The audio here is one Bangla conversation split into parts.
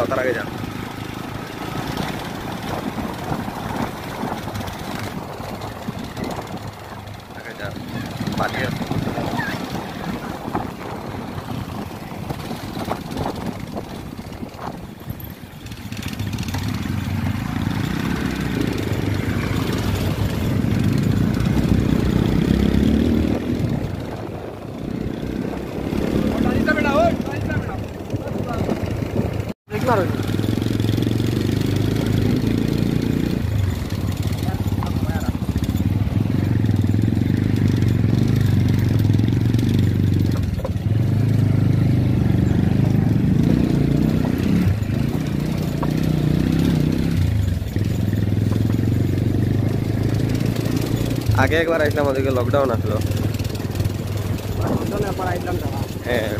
Kalau utara aja Oke, jalan Empat, ya. আগে একবার আসলাম ওদিকে লকডাউন আসলো। হ্যাঁ।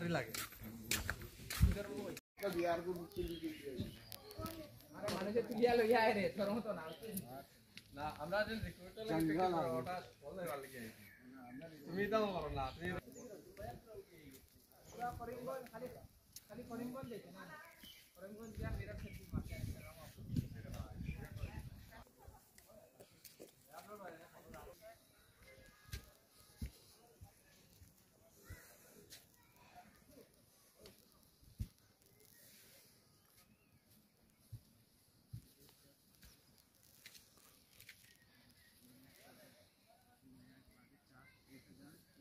হাতেই লাগে তুমি তাও করো না তুমি করিমগঞ্জ খালি করিমগঞ্জ দেখে না করিমগঞ্জ যা মেরা খেতে